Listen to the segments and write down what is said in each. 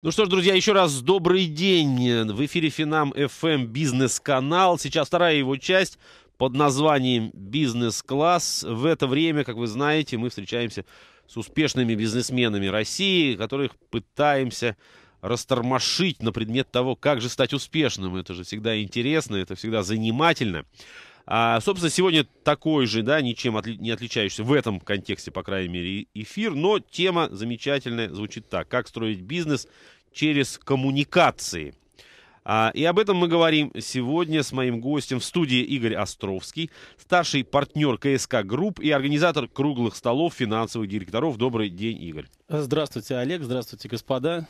Ну что ж, друзья, еще раз добрый день. В эфире Финам FM бизнес-канал. Сейчас вторая его часть под названием «Бизнес-класс». В это время, как вы знаете, мы встречаемся с успешными бизнесменами России, которых пытаемся растормошить на предмет того, как же стать успешным. Это же всегда интересно, это всегда занимательно. А, собственно, сегодня такой же, да, ничем отли не отличающийся в этом контексте, по крайней мере, эфир, но тема замечательная, звучит так. Как строить бизнес через коммуникации. А, и об этом мы говорим сегодня с моим гостем в студии Игорь Островский, старший партнер КСК Групп и организатор круглых столов финансовых директоров. Добрый день, Игорь. Здравствуйте, Олег. Здравствуйте, господа.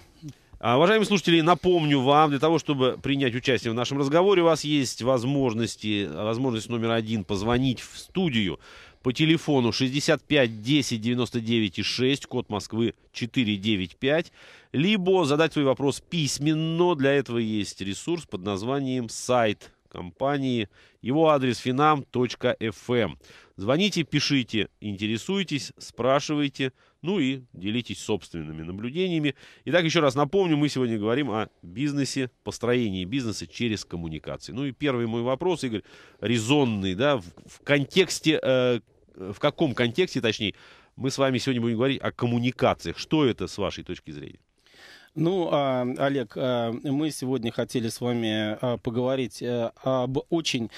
А, уважаемые слушатели, напомню вам, для того, чтобы принять участие в нашем разговоре, у вас есть возможности, возможность номер один позвонить в студию по телефону 65 10 99 6, код Москвы 495, либо задать свой вопрос письменно. Для этого есть ресурс под названием сайт компании. Его адрес finam.fm. Звоните, пишите, интересуйтесь, спрашивайте, ну и делитесь собственными наблюдениями. Итак, еще раз напомню, мы сегодня говорим о бизнесе, построении бизнеса через коммуникации. Ну и первый мой вопрос, Игорь, резонный, да, в, в контексте, э, в каком контексте, точнее, мы с вами сегодня будем говорить о коммуникациях. Что это с вашей точки зрения? Ну, а, Олег, а, мы сегодня хотели с вами а, поговорить э, об очень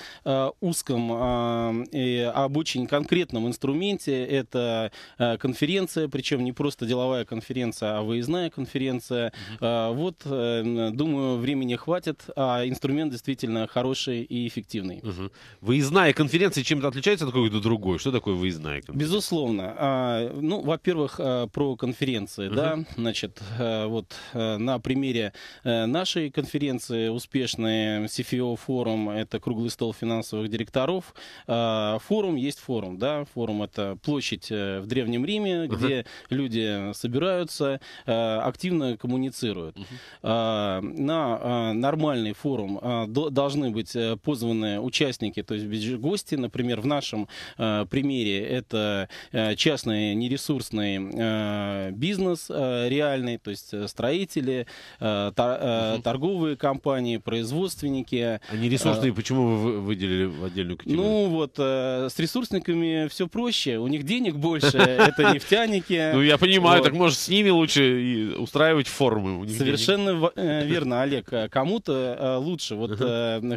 узком и об очень конкретном инструменте. Это конференция, причем не просто деловая конференция, а выездная конференция. Вот, э, думаю, времени хватит, а инструмент действительно хороший и эффективный. Угу. Выездная конференция чем-то отличается от какой-то другой? Что такое выездная конференция? Безусловно. Ну, во-первых, про конференции, угу. да, значит, вот Э, на примере э, нашей конференции успешной CFO форум, это круглый стол финансовых директоров. Э, форум есть форум, да, форум это площадь в Древнем Риме, где uh-huh. люди собираются, активно коммуницируют. Uh-huh. На нормальный форум должны быть позваны участники, то есть гости, например, в нашем примере это частный нересурсный бизнес реальный, то есть строитель строители, э, э, торговые компании, производственники. Они ресурсные, э, почему вы выделили в отдельную категорию? Ну вот, с ресурсниками все проще, у них денег больше, это нефтяники. Ну я понимаю, так может с ними лучше устраивать формы. Совершенно верно, Олег. Кому-то лучше. Вот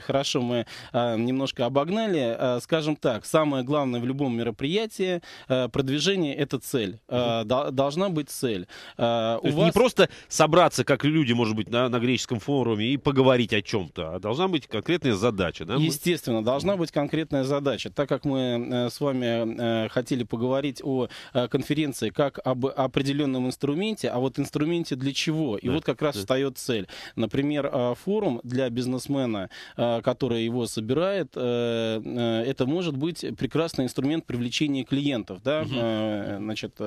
хорошо мы немножко обогнали. Скажем так, самое главное в любом мероприятии продвижение это цель. Должна быть цель. Не просто собраться, как люди, может быть, на, на греческом форуме и поговорить о чем-то, а должна быть конкретная задача, да? Естественно, должна быть конкретная задача. Так как мы э, с вами э, хотели поговорить о э, конференции как об определенном инструменте, а вот инструменте для чего? И да, вот как раз да. встает цель. Например, форум для бизнесмена, который его собирает, это может быть прекрасный инструмент привлечения клиентов, да? Угу. Значит,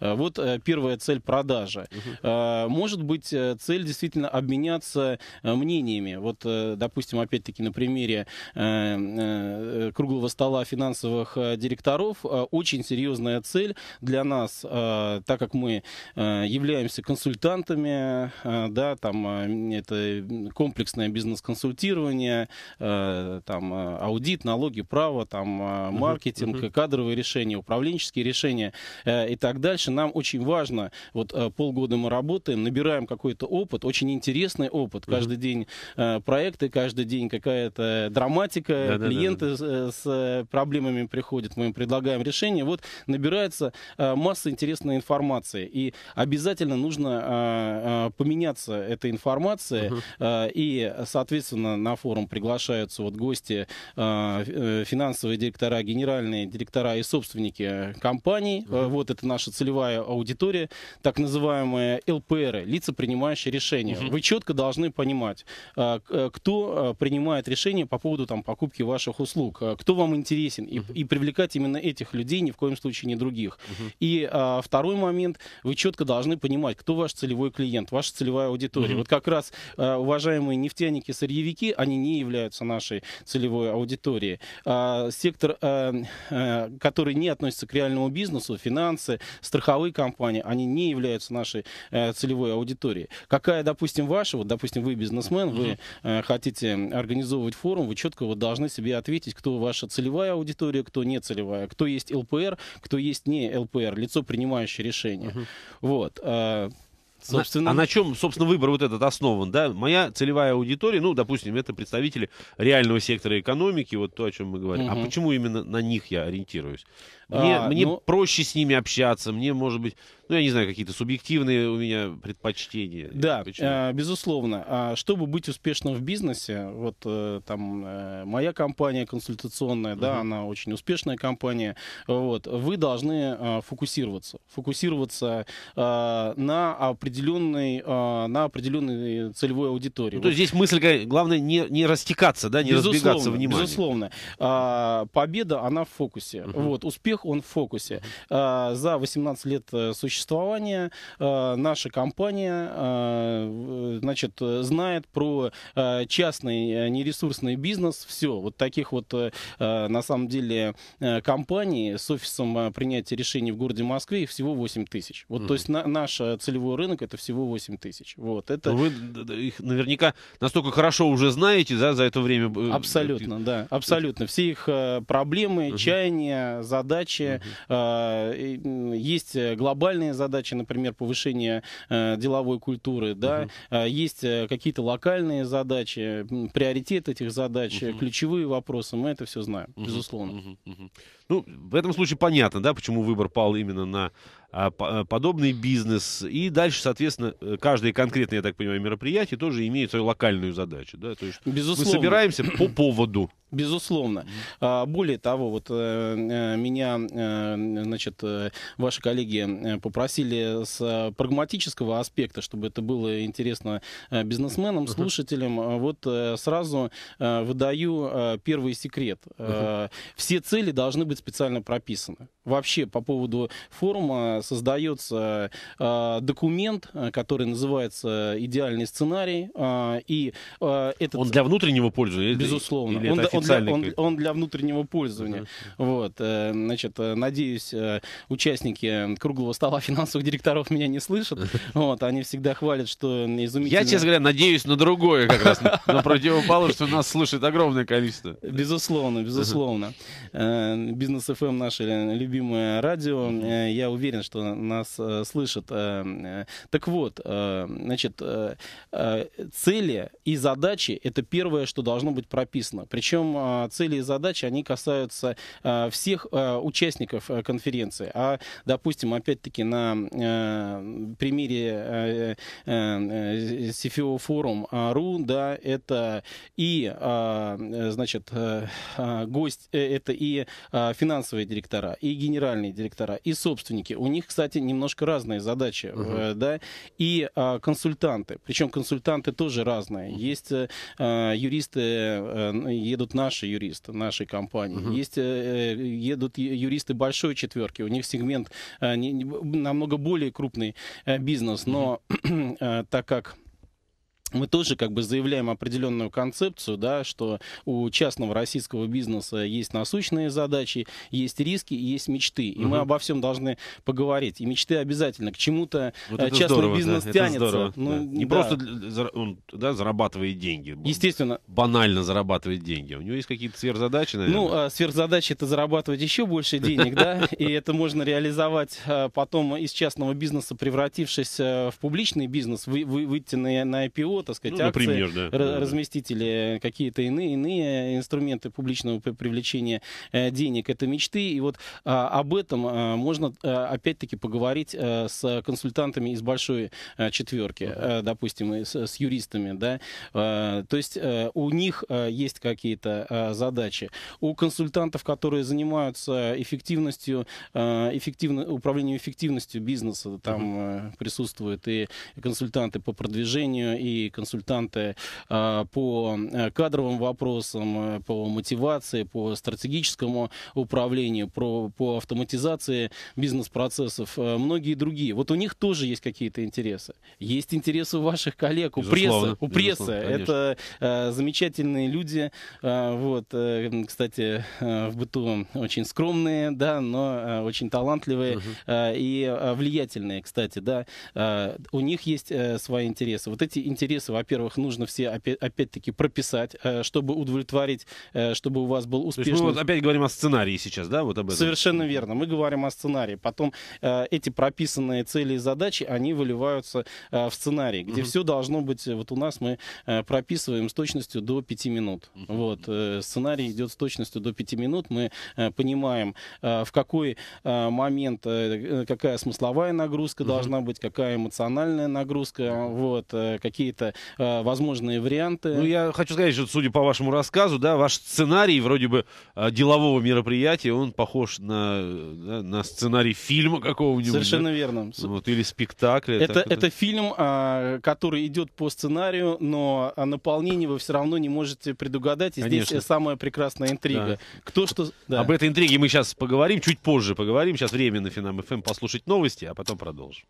вот первая цель продажи. Угу. Может быть э, цель действительно обменяться э, мнениями. Вот, э, допустим, опять-таки на примере круглого стола финансовых директоров очень серьезная цель для нас, так как мы являемся консультантами, да, там это комплексное бизнес-консультирование, там аудит, налоги, право, там маркетинг, uh-huh. кадровые решения, управленческие решения и так дальше. Нам очень важно, вот полгода мы работаем, набираем набираем какой-то опыт, очень интересный опыт. Каждый день э, проекты, каждый день какая-то драматика, да, клиенты да, да. С, с проблемами приходят, мы им предлагаем решение. Вот набирается э, масса интересной информации. И обязательно нужно э, э, поменяться этой информацией. Э, и, соответственно, на форум приглашаются вот гости, э, э финансовые директора, генеральные директора и собственники компаний. Э, вот это наша целевая аудитория, так называемые ЛПР, лица, принимающие решения. Угу. Вы четко должны понимать, а, э, кто а, принимает решение по поводу там, покупки ваших услуг, а, кто вам интересен, угу. и, и привлекать именно этих людей, ни в коем случае не других. Угу. И а, второй момент, вы четко должны понимать, кто ваш целевой клиент. Ваш наша целевая аудитория. Мгм. Вот как раз э, уважаемые нефтяники, сырьевики, они не являются нашей целевой аудиторией. А сектор, э, э, который не относится к реальному бизнесу, финансы, страховые компании, они не являются нашей э, целевой аудиторией. Какая, допустим, ваша, вот, допустим, вы бизнесмен, вы э, хотите организовывать форум, вы четко вот должны себе ответить, кто ваша целевая аудитория, кто не целевая, кто есть ЛПР, кто есть не ЛПР, лицо, принимающее решение. Мгм. Вот. э, Собственно, А на чем, собственно, выбор вот этот основан, да? Моя целевая аудитория, ну, допустим, это представители реального сектора экономики, вот то, о чем мы говорим. А Мгм. почему именно на них я ориентируюсь? Мне, А, мне ну- проще с ними общаться, мне, может быть, ну, я не знаю, какие-то субъективные у меня предпочтения. Да, Почему? э, безусловно. А Чтобы быть успешным в бизнесе, вот э, там э, моя компания консультационная, да, Мгм. она очень успешная компания, вот, вы должны э, фокусироваться, фокусироваться на определенной, на определенной целевой аудитории. Ну, то есть здесь мысль, главное, не, не растекаться, да, не разбегаться вниманием. Безусловно. А, победа, она в фокусе. Мгм. Вот, успех, он в фокусе. А, за 18 лет э, существования а, наша компания в- значит, э, знает про а, частный э, нересурсный бизнес. Все. Вот таких вот, э, э, на самом деле, э, компаний с офисом э, принятия решений в городе Москве их всего 8 тысяч. Вот, Мгм. то есть на- наш э, целевой рынок это всего 8 тысяч. Вот, это... Ну, Вы их наверняка настолько хорошо уже знаете, да, за это время. э, Абсолютно, да, абсолютно. Все их э, проблемы, Мгм. чаяния, задачи. Э, м, Есть э, глобальные задачи, например, повышение э, деловой культуры, да. Э, Есть э, какие-то локальные задачи, приоритет этих задач, э, Мгм. ключевые вопросы. Мы это все знаем, Мгм, безусловно. мгм, мгм. Ну, в этом случае понятно, да, почему выбор пал именно на а, а, подобный бизнес. И дальше, соответственно, э, каждое конкретное, я так понимаю, мероприятие тоже имеет свою локальную задачу. Да? То есть мы Безусловно. собираемся по поводу. Безусловно. А, Более того, вот э, э, меня, э, значит, ваши коллеги попросили с прагматического аспекта, чтобы это было интересно бизнесменам, слушателям. А Вот сразу выдаю первый секрет. Все цели должны быть специально прописаны. Вообще по поводу форума создается документ, который называется «Идеальный сценарий». И этот Он для внутреннего пользования? Безусловно. Или он, это он для, он- он для внутреннего пользования. Мгм. Вот, э, значит, э, надеюсь, э, участники круглого стола финансовых директоров меня не слышат. Вот, они всегда хвалят, что изумительно. Я, честно говоря, надеюсь на другое как раз, на- противоположное, что нас слушает огромное количество. Безусловно, безусловно. Бизнес ФМ наше любимое радио. Я уверен, что нас слышат. Так вот, значит, цели и задачи это первое, что должно быть прописано. Причем э, цели и задачи они касаются э, всех э, участников э, конференции. А, допустим, опять-таки на э, примере э, э, CFO форум РУ, да, это и, а, значит, а, гость, это и а, финансовые директора, и генеральные директора, и собственники. У них, кстати, немножко разные задачи, э, да, и а, консультанты. Причем консультанты тоже разные. Есть а, юристы, едут наши юристы, нашей компании. Мгм. Есть э, э, едут юристы большой четверки. У них сегмент э, не- не- намного более крупный бизнес, но э, так как мы тоже как бы заявляем определенную концепцию, да, что у частного российского бизнеса есть насущные задачи, есть риски есть мечты. И мы Мгм. обо всем должны поговорить. И мечты обязательно. К чему-то Вот э, частный здорово, бизнес да, тянется. здорово, Ну, да. Не да. просто он да, зарабатывает деньги. Естественно. Банально зарабатывает деньги. У него есть какие-то сверхзадачи, наверное. Ну, а сверхзадача это зарабатывать еще больше денег, да, и это можно реализовать а, потом из частного бизнеса, превратившись а, в публичный бизнес, вы- вы- выйти на, на Так сказать, Ну, акции, например, да. разместители, какие-то иные, иные инструменты публичного при- привлечения э, денег, это мечты. И вот а, об этом а, можно опять-таки поговорить с консультантами из большой четверки, допустим, и с, юристами, да. То есть у них есть какие-то задачи. У консультантов, которые занимаются эффективностью, эффективно, управлением эффективностью бизнеса, там присутствуют и консультанты по продвижению, и и консультанты по кадровым вопросам, по мотивации, по стратегическому управлению, про, по автоматизации бизнес-процессов, многие другие. Вот у них тоже есть какие-то интересы. Есть интересы у ваших коллег, у прессы. У прессы. Это замечательные люди. Вот, кстати, в быту очень скромные, да, но очень талантливые uh-huh. и влиятельные, кстати, да. У них есть э, свои интересы. Вот эти интересы, во-первых, нужно все опять-таки прописать, э, чтобы удовлетворить, э, чтобы у вас был успешный... То есть мы вот опять говорим о сценарии сейчас, да, вот об этом? Совершенно верно. Мы говорим о сценарии. Потом эти прописанные цели и задачи, они выливаются в сценарий, где uh-huh. все должно быть... Вот у нас мы прописываем с точностью до 5 минут. Uh-huh. Вот. Сценарий идет с точностью до 5 минут. Мы понимаем, в какой момент, какая смысловая нагрузка uh-huh. должна быть, какая эмоциональная нагрузка, вот, э, какие-то э, возможные варианты. Ну, я хочу сказать, что, судя по вашему рассказу, да, ваш сценарий вроде бы э, делового мероприятия, он похож на, да, на сценарий фильма какого-нибудь. Совершенно да? верно. Вот, или спектакля. Это, это фильм, а, который идет по сценарию, но наполнение вы все равно не можете предугадать. И Конечно. здесь самая прекрасная интрига. Да. Кто что... Да. Об этой интриге мы сейчас поговорим, чуть позже поговорим. Сейчас время на Финам ФМ послушать новости, а потом продолжим.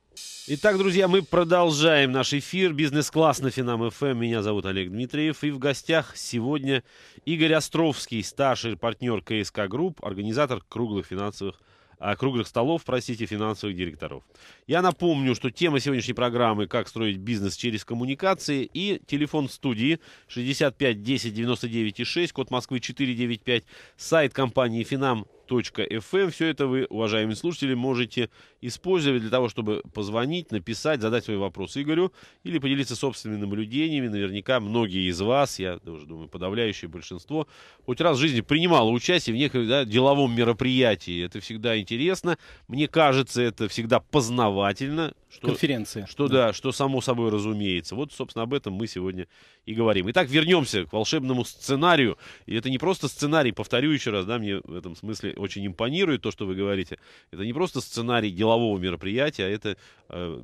Итак, друзья, мы продолжаем наш эфир. Бизнес-класс на Финам ФМ. Меня зовут Олег Дмитриев. И в гостях сегодня Игорь Островский, старший партнер КСК Групп, организатор круглых финансовых а, круглых столов, простите, финансовых директоров. Я напомню, что тема сегодняшней программы «Как строить бизнес через коммуникации» и телефон студии 65 10 99 6, код Москвы 495, сайт компании «Финам» FM. Все это вы, уважаемые слушатели, можете использовать для того, чтобы позвонить, написать, задать свои вопросы Игорю или поделиться собственными наблюдениями. Наверняка многие из вас, я тоже думаю, подавляющее большинство, хоть раз в жизни принимало участие в неком да, деловом мероприятии. Это всегда интересно. Мне кажется, это всегда познавательно. Что, Конференция. Что, да. да, что само собой разумеется. Вот, собственно, об этом мы сегодня и говорим. Итак, вернемся к волшебному сценарию. И это не просто сценарий, повторю еще раз, да, мне в этом смысле очень импонирует то, что вы говорите. Это не просто сценарий делового мероприятия, а это э,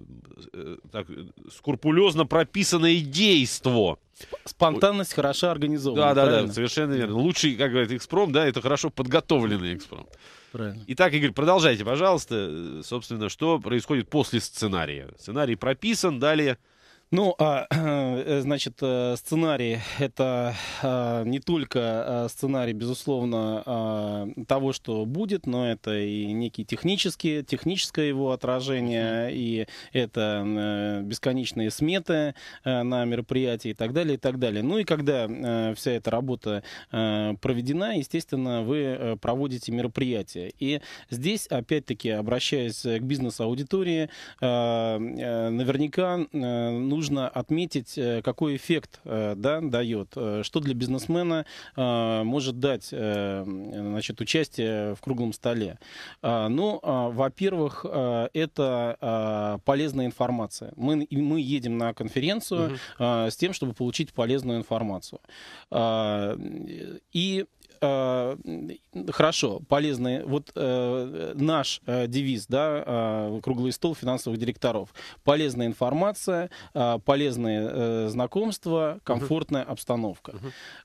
э, так, скрупулезно прописанное действо. Спонтанность Ой. хорошо организована. Да, да, правильно? да, совершенно верно. Лучший, как говорит экспром, да, это хорошо подготовленный экспром. Правильно. Итак, Игорь, продолжайте, пожалуйста. Собственно, что происходит после сценария? Сценарий прописан, далее ну, а, э, значит, э, сценарий — это а, не только а, сценарий, безусловно, того, что будет, но это и некий технический, техническое его отражение, и это э, бесконечные сметы на мероприятии и так далее, и так далее. Ну и когда вся эта работа проведена, естественно, вы проводите мероприятие. И здесь, опять-таки, обращаясь к бизнес-аудитории, наверняка нужно нужно отметить, э, какой эффект э, да, дает, э, что для бизнесмена может дать значит, участие в круглом столе. Ну, во-первых, это полезная информация. Мы, мы едем на конференцию угу. с тем, чтобы получить полезную информацию. И э, хорошо, полезный, вот э, наш э, девиз, да, э, круглый стол финансовых директоров. Полезная информация, э, полезные э, знакомства, комфортная uh-huh. обстановка.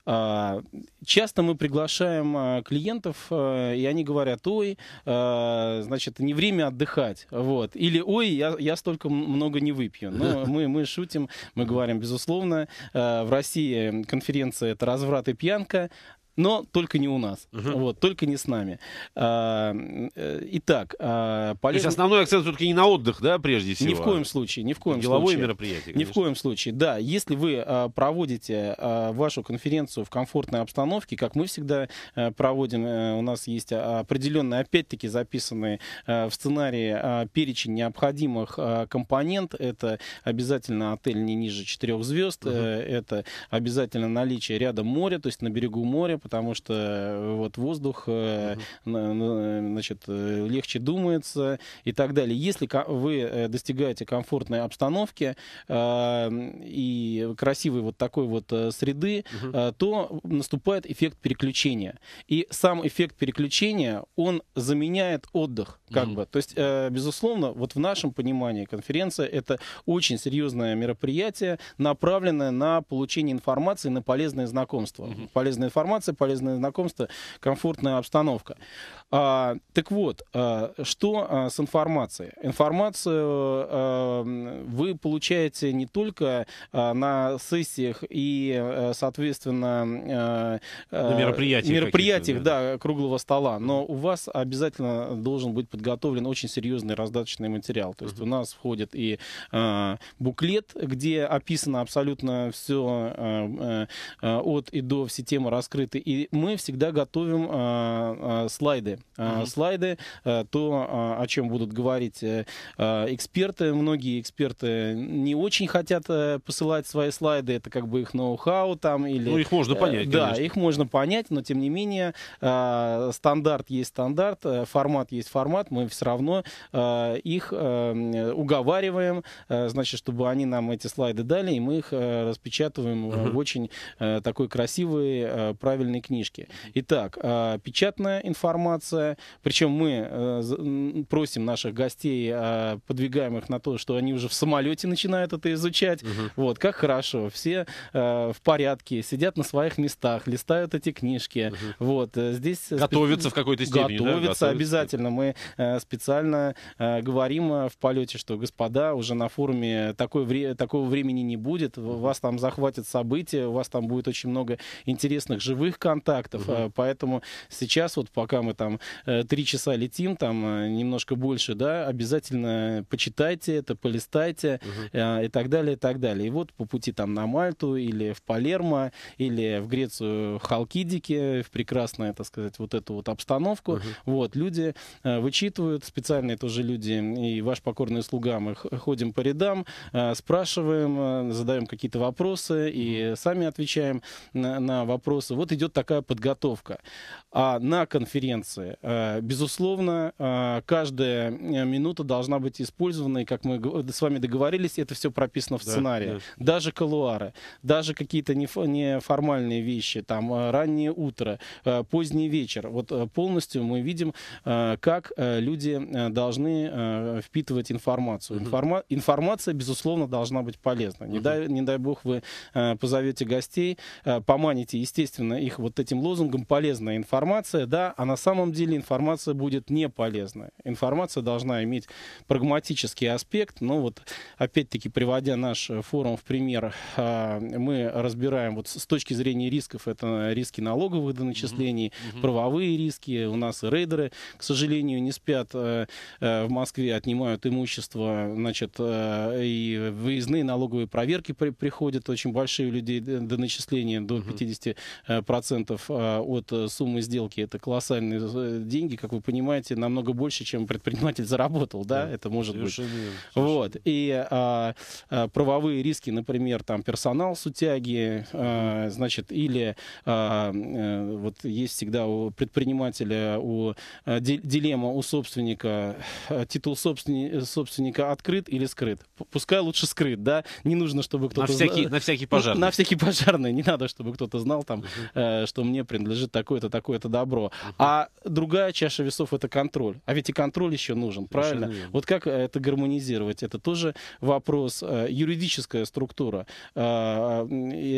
Uh-huh. Э, часто мы приглашаем э, клиентов, э, и они говорят, ой, э, значит, не время отдыхать, вот, или ой, я, я столько много не выпью. Но мы, мы шутим, мы говорим, безусловно, э, в России конференция это разврат и пьянка, но только не у нас, угу. вот, только не с нами. А, э, итак, а, полезно... То есть основной акцент все-таки не на отдых, да, прежде всего? Ни в коем случае, ни в коем Деловое случае. мероприятие, конечно. Ни в коем случае, да. Если вы а, проводите а, вашу конференцию в комфортной обстановке, как мы всегда а, проводим, а, у нас есть определенный, опять-таки, записанный а, в сценарии а, перечень необходимых а, компонент. Это обязательно отель не ниже 4 звезд, угу. это обязательно наличие рядом моря, то есть на берегу моря, потому что э, вот воздух, э, значит, э, легче думается и так далее. Если вы достигаете комфортной обстановки и красивой вот такой вот среды, угу. то наступает эффект переключения. И сам эффект переключения, он заменяет отдых, как угу. бы. То есть, безусловно, вот в нашем понимании конференция это очень серьезное мероприятие, направленное на получение информации, на полезные знакомства. Угу. Полезная информация, полезное знакомство, комфортная обстановка. А, так вот, а, что а, с информацией? Информацию а, вы получаете не только а, на сессиях и, а, соответственно, а, на мероприятиях, мероприятиях да. да, круглого стола, но у вас обязательно должен быть подготовлен очень серьезный раздаточный материал. То есть uh-huh. у нас входит и а, буклет, где описано абсолютно все а, а, от и до, все темы раскрыты, и мы всегда готовим а, а, слайды uh-huh. слайды, э, то, о чем будут говорить э, эксперты. Многие эксперты не очень хотят посылать свои слайды, это как бы их ноу-хау там или... Ну, их можно понять, Да, их можно понять, но тем не менее стандарт есть стандарт, формат есть формат, мы все равно их уговариваем, значит, чтобы они нам эти слайды дали, и мы их распечатываем uh-huh. в очень такой красивой, правильной книжке. Итак, печатная информация, причем мы э, просим наших гостей, э, подвигаем их на то, что они уже в самолете начинают это изучать. Угу. Вот, как хорошо. Все э, в порядке, сидят на своих местах, листают эти книжки. Угу. Вот, здесь... Готовятся спе... в какой-то степени, Готовятся, да? Готовятся обязательно. Мы специально говорим в полете, что, господа, уже на форуме такой вре... такого времени не будет, вас там захватят события, у вас там будет очень много интересных живых контактов, угу. поэтому сейчас вот пока мы там Э, три часа летим, там э, немножко больше, да, обязательно почитайте это, полистайте угу. и так далее, и так далее. И вот по пути там на Мальту или в Палермо, или в Грецию в Халкидике, в прекрасную, так сказать, вот эту вот обстановку, угу. вот, люди вычитывают, специальные тоже люди, и ваш покорный слуга, мы ходим по рядам, спрашиваем, задаем какие-то вопросы и сами отвечаем на, на вопросы. Вот идет такая подготовка. А на конференции Э, безусловно, э, каждая э, минута должна быть использована, и как мы с вами договорились, это все прописано в сценарии. Да, да. Даже колуары, даже какие-то неформальные вещи, там раннее утро, поздний вечер. Вот полностью мы видим, как люди должны впитывать информацию. Информа информация, безусловно, должна быть полезна. Не, дай, не дай бог вы позовете гостей, поманите, естественно, их вот этим лозунгом «полезная информация», да, а на самом деле деле информация будет не полезна. Информация должна иметь прагматический аспект. Но вот, опять-таки, приводя наш форум в пример, а, мы разбираем вот с точки зрения рисков, это риски налоговых доначислений, mm-hmm. правовые риски. У нас и рейдеры, к сожалению, не спят э, э, в Москве, отнимают имущество, значит, э, и выездные налоговые проверки при, приходят, очень большие у людей доначисления до 50% mm-hmm. от суммы сделки. Это колоссальные деньги, как вы понимаете, намного больше, чем предприниматель заработал, да, да это может быть. Верно, вот. И а, а, правовые риски, например, там персонал сутяги, а, значит, или а, а, вот есть всегда у предпринимателя у а, дилемма у собственника, а, титул собственника, собственника открыт или скрыт. Пускай лучше скрыт, да, не нужно, чтобы кто-то... На всякий, на всякий пожарный. На всякий пожарный, не надо, чтобы кто-то знал там, uh-huh. что мне принадлежит такое-то, такое-то добро. Uh-huh. А другая чаша весов это контроль. А ведь и контроль еще нужен, правильно? Верно. Вот как это гармонизировать? Это тоже вопрос. Э, юридическая структура. Э,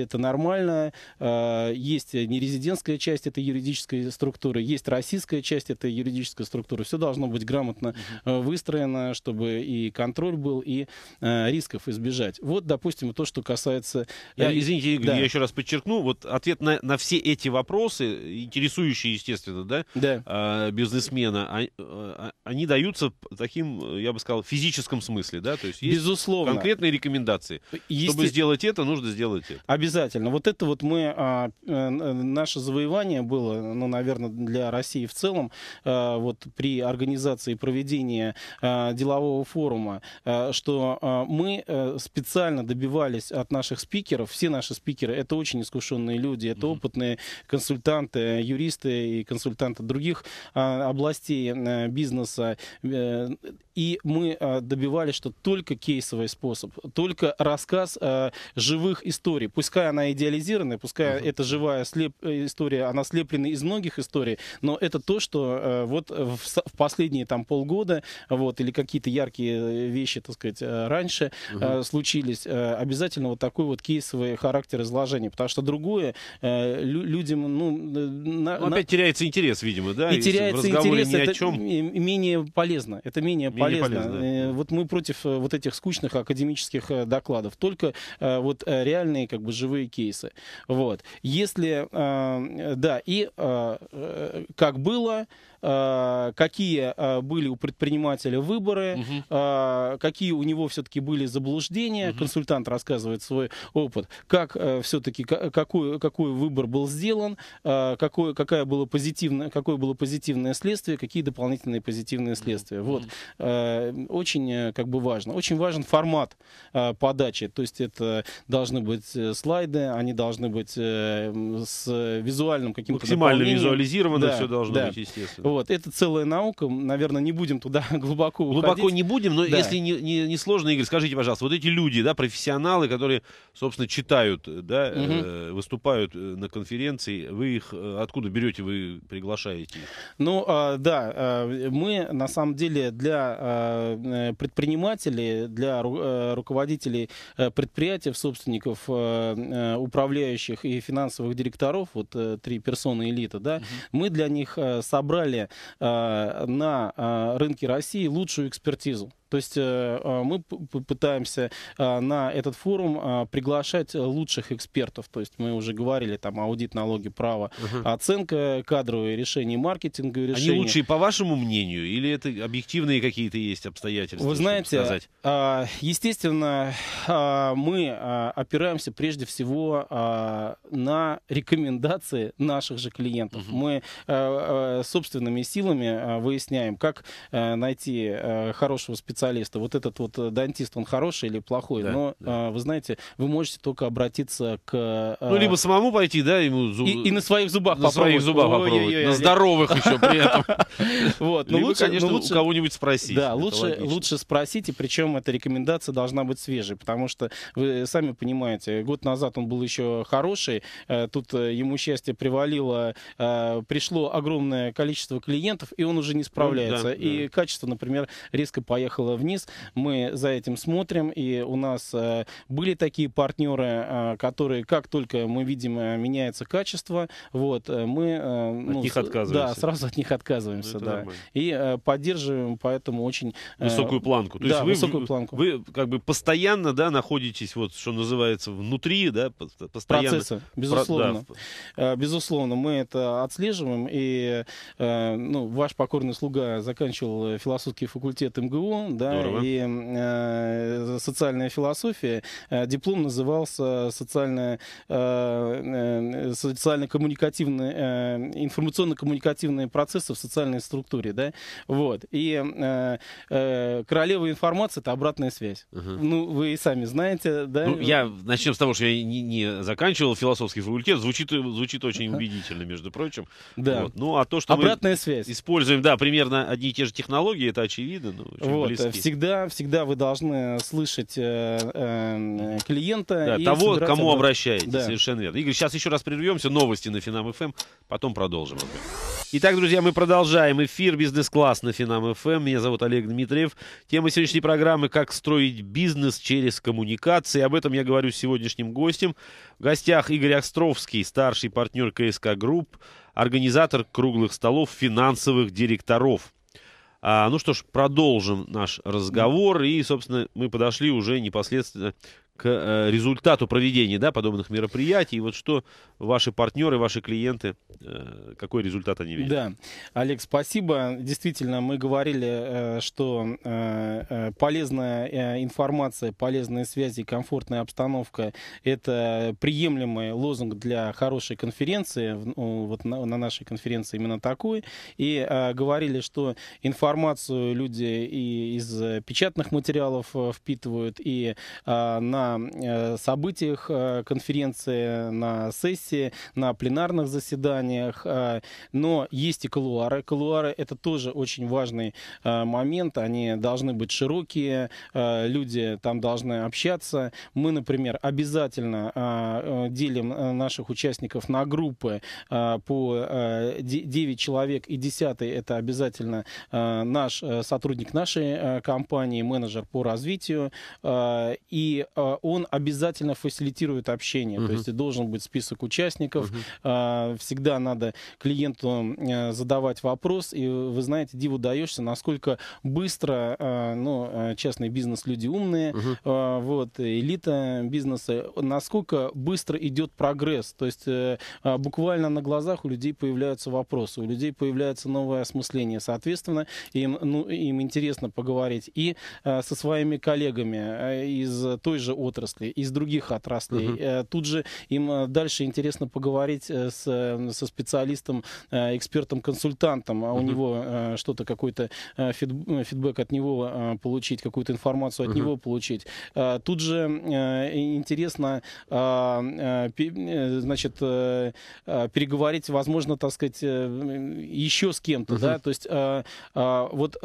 это нормально. Э, есть нерезидентская часть этой юридической структуры, есть российская часть этой юридической структуры. Все должно быть грамотно угу. выстроено, чтобы и контроль был, и рисков избежать. Вот, допустим, то, что касается... Я, извините, Игорь, да. я еще раз подчеркну. Вот ответ на, на все эти вопросы, интересующие, естественно, да, да бизнесмена, а, а, они даются таким, я бы сказал, физическом смысле, да? То есть есть Безусловно. конкретные рекомендации. Есте... Чтобы сделать это, нужно сделать это. Обязательно. Вот это вот мы, а, э, наше завоевание было, ну, наверное, для России в целом, вот при организации проведения делового форума, что мы специально добивались от наших спикеров, все наши спикеры, это очень искушенные люди, это опытные консультанты, юристы и консультанты других областей бизнеса. И мы добивались, что только кейсовый способ, только рассказ живых историй. Пускай она идеализированная, пускай uh-huh. это живая слеп... история, она слеплена из многих историй, но это то, что вот в, в последние там полгода вот, или какие-то яркие вещи, так сказать, раньше uh-huh. случились, обязательно вот такой вот кейсовый характер изложения, потому что другое э, людям, ну... На, ну, опять на... теряется интерес, видимо, да? И теряется интерес, ни это чем... менее полезно, это менее, менее полезно. полезно. Э, вот мы против э, вот этих скучных академических докладов, только вот реальные как бы живые кейсы. Вот. Если, да, и как было, Э, какие э, были у предпринимателя выборы, угу. какие у него все-таки были заблуждения. Угу. Консультант рассказывает свой опыт, как все-таки какой, какой выбор был сделан, какое, какая было позитивное, какое было позитивное следствие, какие дополнительные позитивные следствия. Вот. Очень как бы важно. Очень важен формат подачи. То есть это должны быть слайды, они должны быть с визуальным каким-то Максимально визуализировано да, все должно да. быть, естественно. Вот, это целая наука, наверное, не будем туда глубоко Глубоко уходить. не будем, но да. если не, не, не сложно, Игорь, скажите, пожалуйста, вот эти люди, да, профессионалы, которые, собственно, читают, да, угу. э, выступают э, на конференции, вы их э, откуда берете, вы приглашаете? Ну, э, да, э, мы, на самом деле, для э, предпринимателей, для э, руководителей э, предприятий, собственников, э, управляющих и финансовых директоров, вот э, три персоны элита, да, угу. мы для них э, собрали Э, на э, рынке России лучшую экспертизу. То есть э, э, мы пытаемся э, на этот форум приглашать лучших экспертов. То есть мы уже говорили, там, аудит, налоги, право, угу. оценка, кадровые решения, маркетинговые решения. Они лучшие, по вашему мнению, или это объективные какие-то есть обстоятельства? Вы знаете, естественно, мы опираемся прежде всего на рекомендации наших же клиентов. Угу. Мы собственными силами выясняем, как найти хорошего специалиста, специалиста. Вот этот вот э, дантист, он хороший или плохой, да, но, да. вы знаете, вы можете только обратиться к... Э, ну, либо самому пойти, да, ему зуб... и, и на своих зубах на попробовать. своих зубах попробовать, на здоровых еще при этом. Вот, ну лучше, конечно, ну, у кого-нибудь спросить. Да, лучше, лучше спросить, и причем эта рекомендация должна быть свежей, потому что вы сами понимаете, год назад он был еще хороший, э, тут ему счастье привалило, пришло огромное количество клиентов, и он уже не справляется. Ну, да, и качество, например, резко поехало вниз. Мы за этим смотрим, и у нас э, были такие партнеры, э, которые, как только мы видим, э, меняется качество, вот, мы... Ну, от них отказываемся. Да, сразу от них отказываемся, ну, да. Нормально. И поддерживаем поэтому очень... Высокую планку. То да, есть вы, высокую планку. Вы как бы постоянно, да, находитесь, вот, что называется, внутри, да, постоянно... Процесса, безусловно. Да. Безусловно, мы это отслеживаем, и ну, ваш покорный слуга заканчивал философский факультет МГУ, да, Здорово. и э, социальная философия. Э, диплом назывался социальная, э, э социально-коммуникативные, э, информационно-коммуникативные процессы в социальной структуре, да, вот. И э, э, королева информации это обратная связь. Угу. Ну, вы и сами знаете, да. Ну, я начнем с того, что я не, не заканчивал философский факультет, звучит звучит очень убедительно, между прочим. Да. Вот. Ну, а то, что обратная мы связь. используем, да, примерно одни и те же технологии, это очевидно, но очень вот. Близки всегда, всегда вы должны слышать э, э, клиента. Да, и того, к кому обращаетесь, да. совершенно верно. Игорь, сейчас еще раз прервемся, новости на Финам ФМ, потом продолжим. Итак, друзья, мы продолжаем эфир «Бизнес-класс» на Финам ФМ. Меня зовут Олег Дмитриев. Тема сегодняшней программы «Как строить бизнес через коммуникации». Об этом я говорю с сегодняшним гостем. В гостях Игорь Островский, старший партнер КСК Групп, организатор круглых столов финансовых директоров. А, ну что ж, продолжим наш разговор. И, собственно, мы подошли уже непосредственно к э, результату проведения да, подобных мероприятий. И вот что ваши партнеры, ваши клиенты, э, какой результат они видят? Да, Олег, спасибо. Действительно, мы говорили, э, что полезная информация, полезные связи, комфортная обстановка – это приемлемый лозунг для хорошей конференции. Вот на, на нашей конференции именно такой. И говорили, что информацию люди и из печатных материалов впитывают, и на э, событиях э, конференции, на сессии, на пленарных заседаниях. Э, но есть и колуары. Колуары — это тоже очень важный момент. Они должны быть широкие, люди там должны общаться. Мы, например, обязательно делим наших участников на группы по э, 9 человек, и 10 это обязательно наш сотрудник нашей компании, менеджер по развитию, и он обязательно фасилитирует общение, uh-huh. то есть должен быть список участников, э, всегда надо клиенту э, задавать вопрос, и вы знаете, диву даешься, насколько быстро, э, ну, э, частный бизнес люди умные, э, вот, элита бизнеса, насколько быстро идет прогресс, то есть э, буквально на глазах у людей появляются вопросы, у людей появляется новое осмысление, соответственно, им, ну, им интересно поговорить и со своими коллегами из той же отрасли, из других отраслей. Угу. Э, тут же им э, дальше интересно поговорить э, с, со специалистом, экспертом-консультантом, а угу. у него что-то, какой-то фид, фидбэк от него получить, какую-то информацию от угу. него получить. Тут же интересно, значит, переговорить, возможно, так сказать, еще с кем-то, угу. да, то есть вот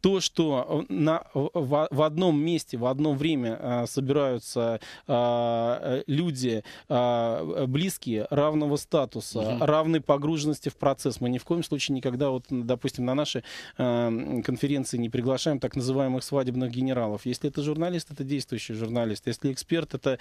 то, что на, в, в одном месте, в одно время а, собираются а, люди близкие, равного статуса, угу. равной погруженности в процесс. Мы ни в коем случае никогда, вот, допустим, на наши конференции не приглашаем так называемых свадебных генералов. Если это журналист, это действующий журналист. Если эксперт, это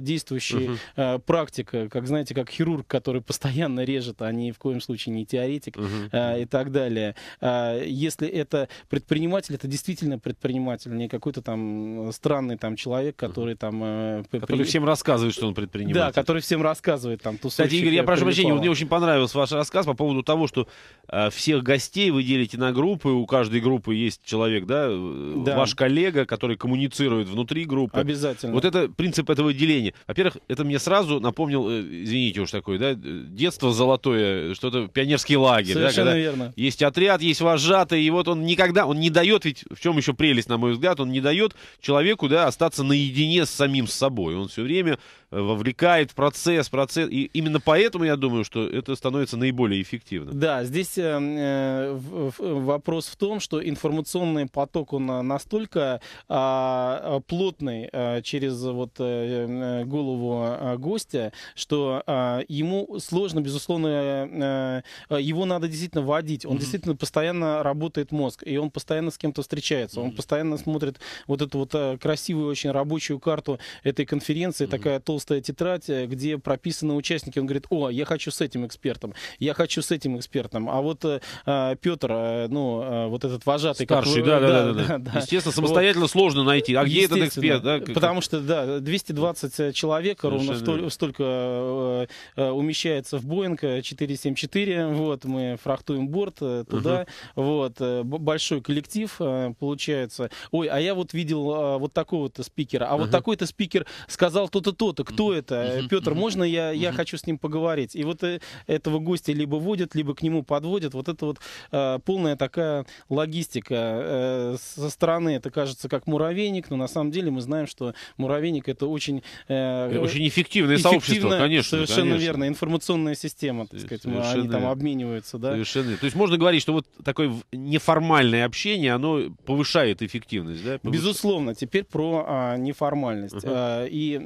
действующий угу. практик, как, знаете, как хирург, который постоянно режет, а ни в коем случае не теоретик угу. и так далее. Если это предприниматель это действительно предприниматель, не какой-то там странный там человек, который там... Э, который при... всем рассказывает, что он предприниматель. Да, который всем рассказывает там Кстати, Игорь, я прошу прощения, вот мне очень понравился ваш рассказ по поводу того, что э, всех гостей вы делите на группы, у каждой группы есть человек, да, э, да. ваш коллега, который коммуницирует внутри группы. Обязательно. Вот это принцип этого деления. Во-первых, это мне сразу напомнил, э, извините уж такое, да, детство золотое, что-то пионерский лагерь. Совершенно да, верно. Есть отряд, есть вожатый, и вот он никогда всегда, он не дает, ведь в чем еще прелесть, на мой взгляд, он не дает человеку, да, остаться наедине с самим собой. Он все время вовлекает в процесс, процесс. И именно поэтому я думаю, что это становится наиболее эффективным. Да, здесь э, э вопрос в том, что информационный поток, он э, настолько э, плотный э, через вот э, голову гостя, что э, ему сложно, безусловно, э, его надо действительно водить. Он mm-hmm. действительно постоянно работает мозг, и он постоянно с кем-то встречается, он постоянно смотрит вот эту вот э, красивую очень рабочую карту этой конференции, такая толстая тетрадь, э, где прописаны участники. Он говорит, о, я хочу с этим экспертом, я хочу с этим экспертом. А вот э, э Петр, ну, вот этот вожатый... Старший, да, да, да, да, да. Естественно, самостоятельно вот. сложно найти. А где этот эксперт? Да? Потому что, да, 220 человек ровно столь, столько э, умещается в Боинг 474. Вот, мы фрахтуем борт туда. Угу. Вот, большой большой коллектив э, получается. Ой, а я вот видел э, вот такого-то спикера, а uh-huh. вот такой-то спикер сказал то-то, то-то. Кто это? Петр, можно я, я хочу с ним поговорить? И вот э, этого гостя либо водят, либо к нему подводят. Вот это вот полная такая логистика. Со стороны это кажется как муравейник, но на самом деле мы знаем, что муравейник это очень... Очень эффективное сообщество, конечно. Совершенно конечно. верно. Информационная система, так сказать, совершенно, они там обмениваются, да? Совершенно. То есть можно говорить, что вот такой неформальный общение, оно повышает эффективность, да? Повыш... Безусловно. Теперь про а, неформальность. Uh-huh. А, и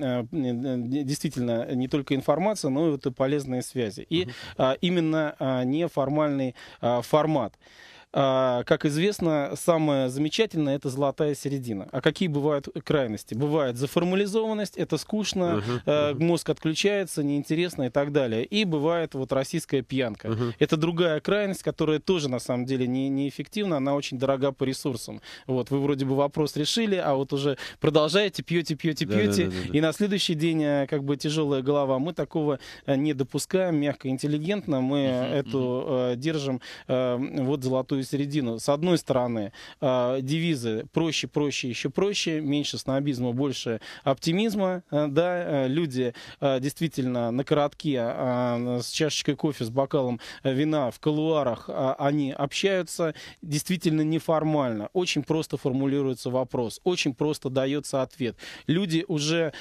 действительно, не только информация, но и вот и полезные связи. И а, именно а, неформальный а, формат. А, как известно, самое замечательное это золотая середина. А какие бывают крайности? Бывает заформализованность, это скучно, uh-huh, uh-huh. мозг отключается, неинтересно и так далее. И бывает вот российская пьянка. Uh-huh. Это другая крайность, которая тоже на самом деле не, неэффективна, она очень дорога по ресурсам. Вот, вы вроде бы вопрос решили, а вот уже продолжаете, пьете, пьете, пьете, и на следующий день э, как бы тяжелая голова. Мы такого э, не допускаем, мягко, интеллигентно, мы uh-huh, эту uh-huh. держим вот золотую золотую середину. С одной стороны, девизы проще, проще, еще проще, меньше снобизма, больше оптимизма. Да, люди действительно на коротке с чашечкой кофе, с бокалом вина в колуарах они общаются действительно неформально. Очень просто формулируется вопрос, очень просто дается ответ. Люди уже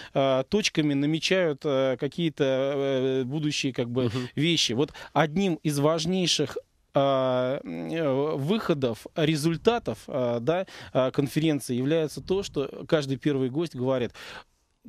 точками намечают какие-то будущие как бы вещи. Вот одним из важнейших э, выходов, результатов а, да, а, конференции является то, что каждый первый гость говорит,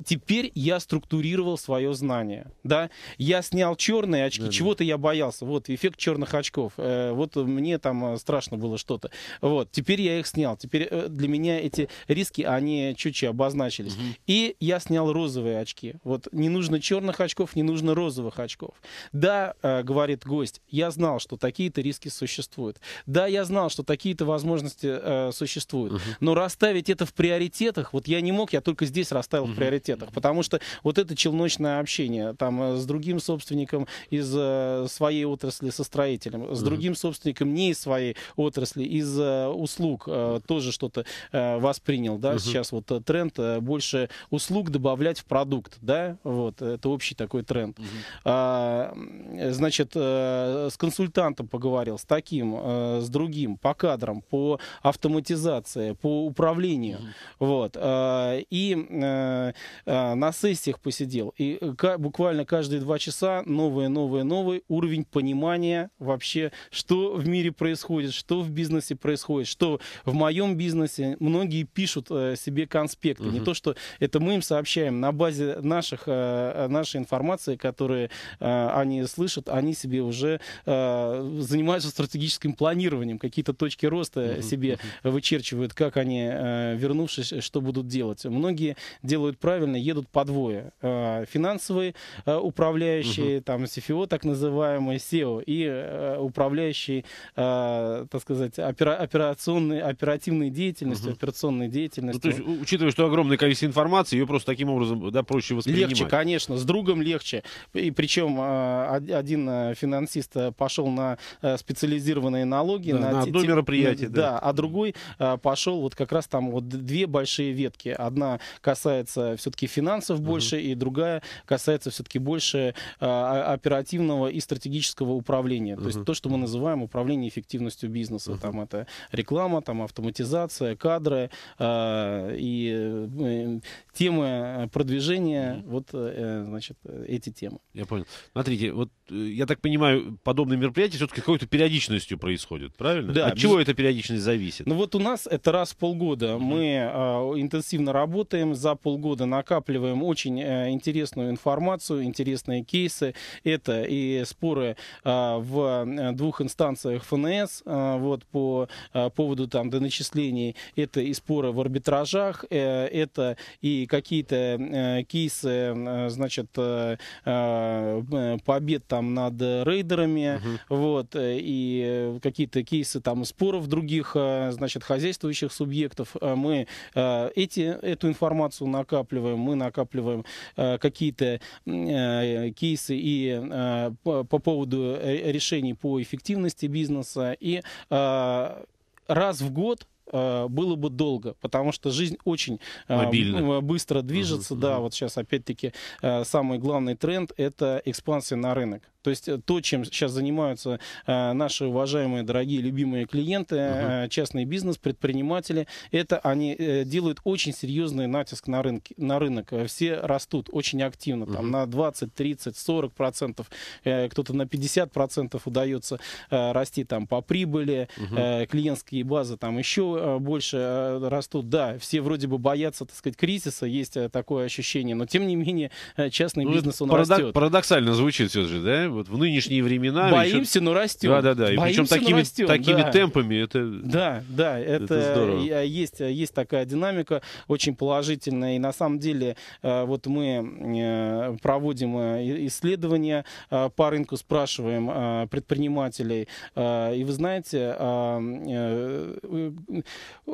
теперь я структурировал свое знание, да, я снял черные очки, да, чего-то я боялся, вот эффект черных очков, э, вот мне там э, страшно было что-то, вот, теперь я их снял, теперь э, для меня эти риски, они чуть-чуть обозначились, угу. и я снял розовые очки, вот, не нужно черных очков, не нужно розовых очков, да, э, говорит гость, я знал, что такие-то риски существуют, да, я знал, что такие-то возможности э, существуют, угу. но расставить это в приоритетах, вот я не мог, я только здесь расставил угу. в приоритетах, приоритетах. Потому что вот это челночное общение там э, с другим собственником из э, своей отрасли, со строителем, с другим собственником не из своей отрасли, из э, услуг тоже что-то воспринял, да, сейчас вот тренд больше услуг добавлять в продукт, да, вот, это общий такой тренд. А, значит, с консультантом поговорил, с таким, с другим, по кадрам, по автоматизации, по управлению, вот, и на сессиях посидел, и э, буквально каждые два часа новый, новый, новый уровень понимания вообще, что в мире происходит, что в бизнесе происходит, что в моем бизнесе многие пишут э, себе конспекты. Угу. Не то, что это мы им сообщаем на базе наших, нашей информации, которые они слышат, они себе уже занимаются стратегическим планированием, какие-то точки роста угу. себе вычерчивают, как они, вернувшись, что будут делать. Многие делают правильно, постоянно едут по двое. Э, финансовые э, управляющие, угу. там CFO так называемый, SEO, и э, управляющий, так сказать, операционной, оперативной деятельностью, угу. операционной деятельностью. Ну, то есть, учитывая, что огромное количество информации, ее просто таким образом да, проще воспринимать. Легче, конечно, с другом легче. И причем один финансист пошел на специализированные налоги. Да, на, на одно мероприятие. Да, да, а другой пошел вот как раз там вот две большие ветки. Одна касается все-таки все-таки финансов uh-huh. больше, и другая касается все-таки больше а, оперативного и стратегического управления. Uh-huh. То есть то, что мы называем управление эффективностью бизнеса. Uh-huh. Там это реклама, там автоматизация, кадры а, и э, темы продвижения. Uh-huh. Вот, э, значит, эти темы. Я понял. Смотрите, вот э, я так понимаю, подобные мероприятия все-таки какой-то периодичностью происходят, правильно? Да. От без... чего эта периодичность зависит? Ну вот у нас это раз в полгода. Uh-huh. Мы а, интенсивно работаем за полгода накапливаем накапливаем очень э, интересную информацию, интересные кейсы. Это и споры а, в э, двух инстанциях ФНС вот, по поводу там, доначислений. Это и споры в арбитражах, э, это и какие-то кейсы, значит, побед там над рейдерами, угу. вот, и какие-то кейсы там споров других, значит, хозяйствующих субъектов. Мы эти, эту информацию накапливаем мы накапливаем э, какие-то э, кейсы и э, по, по поводу решений по эффективности бизнеса. И раз в год было бы долго, потому что жизнь очень Мобильно. быстро движется. Угу, да, угу. вот сейчас опять-таки самый главный тренд это экспансия на рынок. То есть э, то, чем сейчас занимаются э, наши уважаемые, дорогие, любимые клиенты, uh-huh. частный бизнес, предприниматели, это они делают очень серьезный натиск на, рынке, на рынок. Все растут очень активно, там на 20, 30, 40 процентов, кто-то на 50 процентов удается расти там по прибыли, uh-huh. клиентские базы там еще больше растут. Да, все вроде бы боятся, так сказать, кризиса, есть такое ощущение, но тем не менее частный ну, бизнес, он парадок- растет. Парадоксально звучит все же, да? Вот в нынешние времена... Боимся, еще... но растем. Да, да, да. И причем такими, растем, такими да. темпами это... Да, да, это, это здорово. Есть, есть такая динамика очень положительная. И на самом деле э, вот мы э, проводим э, исследования по рынку, спрашиваем предпринимателей. И вы знаете,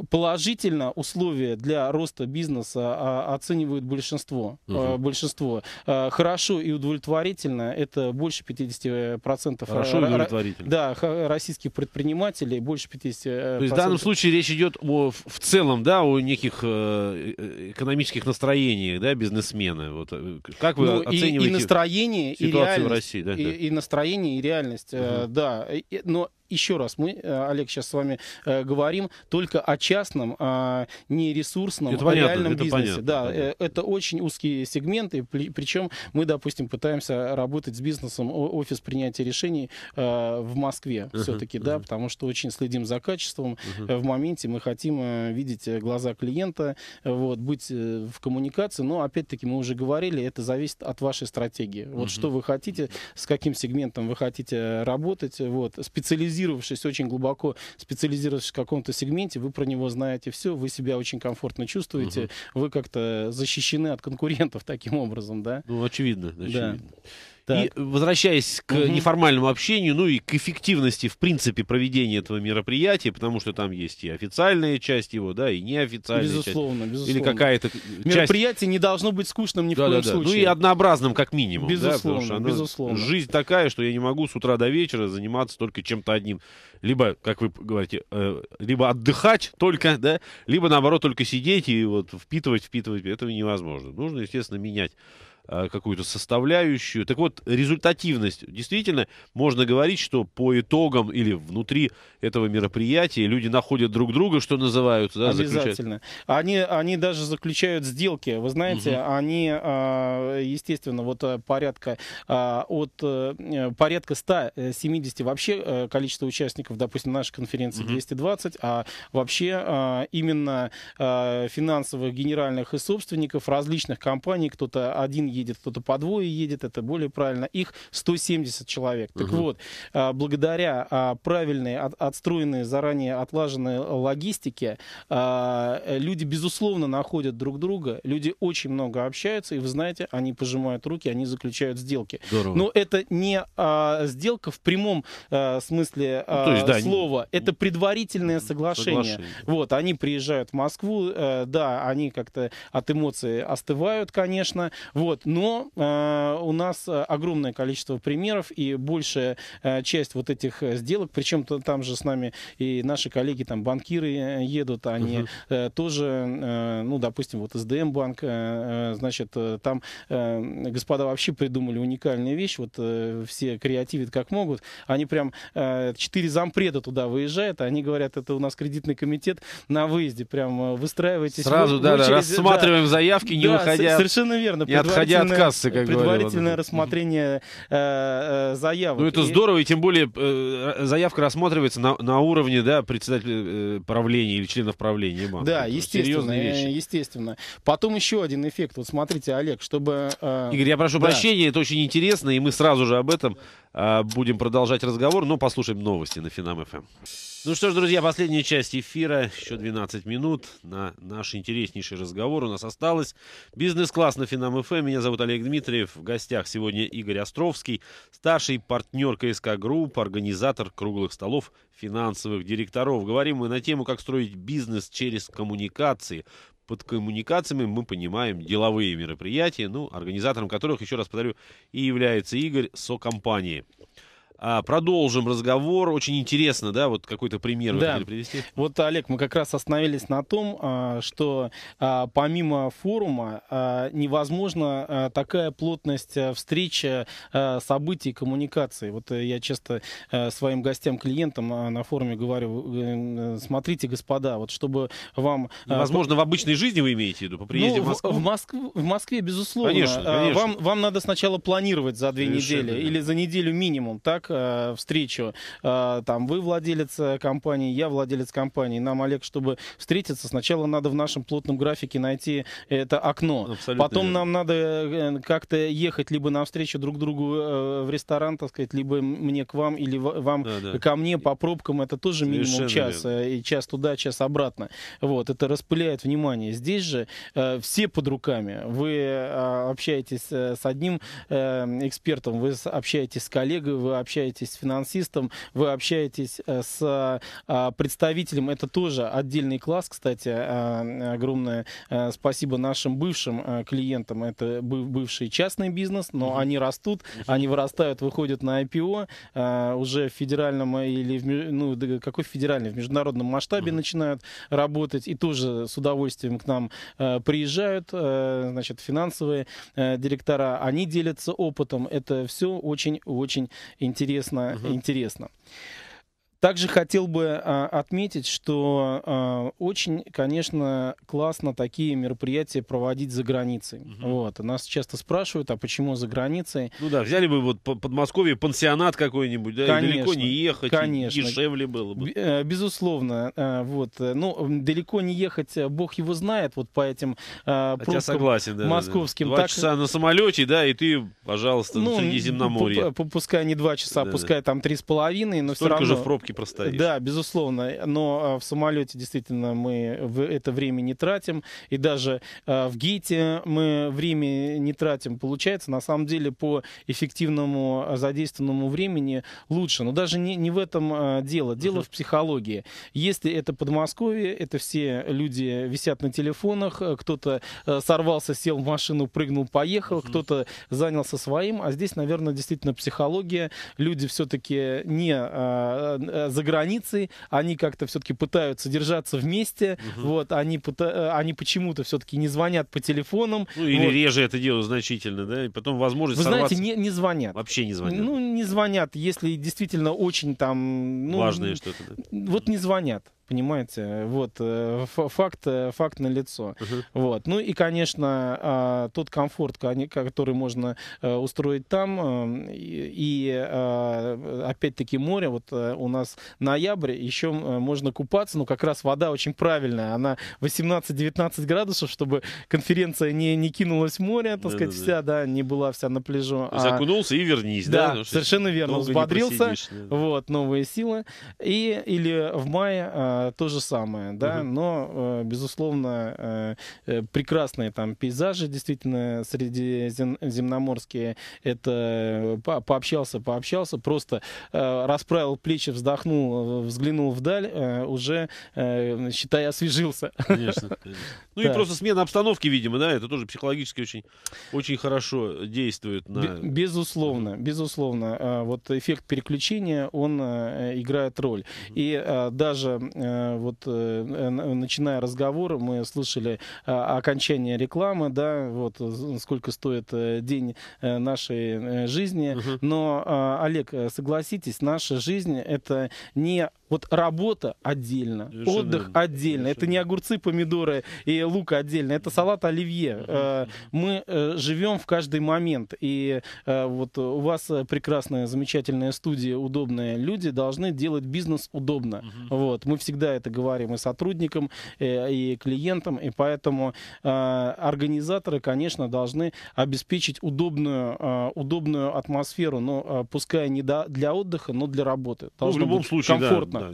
положительно условия для роста бизнеса оценивают большинство. Угу. Большинство. Хорошо и удовлетворительно это больше 50% Хорошо, удовлетворительно. Да, российских предпринимателей, больше 50%. То есть в данном случае речь идет о, в целом, да, о неких э, э, экономических настроениях, да, бизнесмена. Вот, э, как вы ну, оцениваете и, и настроение, ситуацию и реальность, в России? Да, и, да. и настроение, и реальность, угу. да. Но еще раз, мы, э, Олег, сейчас с вами э, говорим только о частном, а не ресурсном, это понятно, реальном это бизнесе. Понятно, да, понятно. Э, это очень узкие сегменты, причем мы, допустим, пытаемся работать с бизнесом офис принятия решений в Москве uh-huh, все-таки, uh-huh. да, потому что очень следим за качеством. Uh-huh. В моменте мы хотим видеть глаза клиента, вот, быть в коммуникации, но опять-таки мы уже говорили, это зависит от вашей стратегии. Вот uh-huh. что вы хотите, с каким сегментом вы хотите работать, вот, специализироваться специализировавшись, очень глубоко специализировавшись в каком-то сегменте, вы про него знаете все, вы себя очень комфортно чувствуете, угу. вы как-то защищены от конкурентов таким образом, да? Ну, очевидно, очевидно. Да. Так. И возвращаясь к угу. неформальному общению, ну и к эффективности, в принципе, проведения этого мероприятия, потому что там есть и официальная часть его, да, и неофициальная безусловно, часть. Безусловно, Или какая-то Мероприятие часть... не должно быть скучным ни в да, коем да, да. случае. Ну и однообразным, как минимум. Безусловно, да, безусловно. Жизнь такая, что я не могу с утра до вечера заниматься только чем-то одним. Либо, как вы говорите, э, либо отдыхать только, да, либо, наоборот, только сидеть и вот впитывать, впитывать. Этого невозможно. Нужно, естественно, менять какую-то составляющую. Так вот, результативность. Действительно, можно говорить, что по итогам или внутри этого мероприятия люди находят друг друга, что называют. Да, Обязательно. Они, они даже заключают сделки. Вы знаете, угу. они, а, естественно, вот э, порядка а, от э, порядка 170 вообще количество участников, допустим, нашей конференции угу. 220, а вообще а, именно финансовых генеральных и собственников различных компаний, кто-то один едет, кто-то по двое едет, это более правильно. Их 170 человек. Так вот, а, благодаря а, правильной, отстроенной, заранее отлаженной логистике, а, люди, безусловно, находят друг друга, люди очень много общаются, и вы знаете, они пожимают руки, они заключают сделки. Здорово. Но это не сделка в прямом смысле ну, то есть, да, слова, не... это предварительное соглашение. соглашение. Вот, они приезжают в Москву, э, да, они как-то от эмоций остывают, конечно, вот, но э, у нас огромное количество примеров и большая э, часть вот этих э, сделок, причем -то, там же с нами и наши коллеги, там банкиры э, едут, они uh-huh. э, тоже, э, ну, допустим, вот СДМ банк, э, значит, э, там э, господа вообще придумали уникальную вещь, вот э, все креативят как могут, они прям э, четыре э, зампреда туда выезжают, они говорят, это у нас кредитный комитет на выезде, прям выстраивайтесь. Сразу, в, да, в очередь, да, рассматриваем да, заявки, не да, выходя. Совершенно верно. Не отходя от кассы, как Предварительное рассмотрение э, э, заявок. Ну, это и... здорово, и тем более э, заявка рассматривается на, на уровне да, председателя э, правления или членов правления банка. Да, это естественно, естественно. Потом еще один эффект. Вот смотрите, Олег, чтобы... Э, Игорь, я прошу да. прощения, это очень интересно, и мы сразу же об этом э, будем продолжать разговор, но послушаем новости на Финам ФМ. Ну что ж, друзья, последняя часть эфира, еще 12 минут на наш интереснейший разговор у нас осталось. Бизнес-класс на Финам ФМ. Меня зовут Олег Дмитриев. В гостях сегодня Игорь Островский, старший партнер КСК Групп, организатор круглых столов финансовых директоров. Говорим мы на тему, как строить бизнес через коммуникации. Под коммуникациями мы понимаем деловые мероприятия, ну, организатором которых, еще раз повторю, и является Игорь со компанией. А, продолжим разговор. Очень интересно, да, вот какой-то пример да. вы хотели привести? Вот, Олег, мы как раз остановились на том, а, что а, помимо форума невозможна такая плотность встреч, событий, коммуникаций. Вот э, я часто своим гостям, клиентам на форуме говорю, э, смотрите, господа, вот чтобы вам... Возможно, в обычной жизни вы имеете в виду, по приезде ну, в Москву? В, Москве, в Москве, безусловно. Конечно, конечно. Вам, вам надо сначала планировать за две Совершенно недели или за неделю минимум, так? Э, встречу. Э, там вы владелец э, компании, я владелец компании. Нам, Олег, чтобы встретиться, сначала надо в нашем плотном графике найти это окно. Абсолютно Потом верно. нам надо как-то ехать либо на встречу друг другу в ресторан, так сказать, либо мне к вам или вам да, да. ко мне по пробкам. Это тоже минимум час. Верно. И час туда, час обратно. Вот, это распыляет внимание. Здесь же э, все под руками. Вы э, общаетесь с одним э, экспертом, вы общаетесь с коллегой, вы общаетесь общаетесь с финансистом, вы общаетесь э, с э, представителем, это тоже отдельный класс, кстати, э, огромное спасибо нашим бывшим клиентам, это быв- бывший частный бизнес, но они растут, они вырастают, выходят на IPO, уже в федеральном или в, ну, какой федеральный, в международном масштабе Мгм. начинают работать и тоже с удовольствием к нам приезжают, значит, финансовые директора, они делятся опытом. Это все очень-очень интересно, Мгм. интересно. Также хотел бы а, отметить, что а, очень, конечно, классно такие мероприятия проводить за границей. Мгм. Вот. Нас часто спрашивают, а почему за границей? Ну да, взяли бы вот по- Подмосковье пансионат какой-нибудь, да, и Конечно, далеко не ехать, и конечно. дешевле было бы. Э, Безусловно, э, вот, ну, далеко не ехать, э, бог его знает, вот по этим э, Хотя согласен, да, да, да. московским. Два Так- часа на самолете, да, и ты, пожалуйста, ну, в Средиземноморье. пускай не два часа, Да-да. пускай там три с половиной, но все Столько равно... же в пробке простоишь. Да, безусловно. Но э, в самолете действительно мы это время не тратим. И даже э, в гейте мы время не тратим. Получается, на самом деле, по эффективному э, задействованному времени лучше. Но даже не, не в этом дело. Дело Мгм. в психологии. Если это Подмосковье, это все люди висят на телефонах, кто-то сорвался, сел в машину, прыгнул, поехал, Мгм. кто-то занялся своим. А здесь, наверное, действительно психология. Люди все-таки не за границей, они как-то все-таки пытаются держаться вместе. Мгм. Вот, они, э, они почему-то все-таки не звонят по телефонам. Ну, или Вот. реже это делают значительно, да, и потом возможность Вы знаете, не, не звонят. вообще не звонят. Ну, не звонят, если действительно очень там... Ну, Важное что-то. да. Вот не звонят, понимаете? Вот, э, факт, э, факт налицо. Мгм. Вот. Ну и, конечно, а, тот комфорт, который можно э, устроить там, э, и, а, опять-таки море, вот у нас ноябрь, еще можно купаться, но как раз вода очень правильная, она 18-19 градусов, чтобы конференция не, не кинулась в море, так сказать, Да-да-да. вся, да, не была вся на пляжу. Есть а- и вернись, да? да, совершенно верно, взбодрился, да. вот, новые силы. И, или в мае а, то же самое, да, Мгм. но, э, безусловно, э, э, прекрасные там пейзажи, действительно, средиземноморские, это э, по- пообщался, пообщался, просто э, расправил плечи, вздохнул, взглянул вдаль, э, уже, э, считай, освежился. Конечно, конечно. Ну и Да. просто смена обстановки, видимо, да, это тоже психологически очень, очень хорошо действует на... Бе- Безусловно, безусловно. А, Вот эффект переключения, он э, играет роль. И а, даже вот э, н- начиная разговор, мы слышали а, окончание рекламы, да, вот сколько стоит э, день э, нашей э, жизни. Мгм. Но, а, Олег, э, согласитесь, наша жизнь это не вот работа отдельно, Совершенно отдых верно. отдельно. Это Совершенно не огурцы, помидоры и лук отдельно, это салат оливье. Э, мы э, живем в каждый момент. И э, вот у вас э, прекрасная, замечательная студия, удобные люди должны делать бизнес удобно. Мгм. Вот. Мы всегда это говорим и сотрудникам, э, и клиентам, и поэтому э, организаторы, конечно, должны обеспечить удобную, э, удобную атмосферу, но пускай не для отдыха, но для работы. Ну, в Должно любом быть случае, да, комфортно. да,